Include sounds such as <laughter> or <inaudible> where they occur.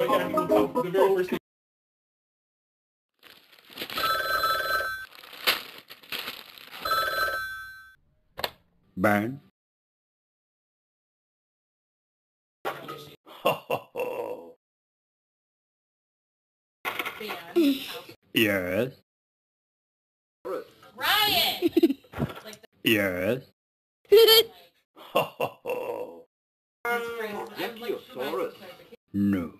But yeah, I mean, the, the very worst thing Burn. <laughs> yes. Ryan! Yes. Brachiosaurus. <laughs> no.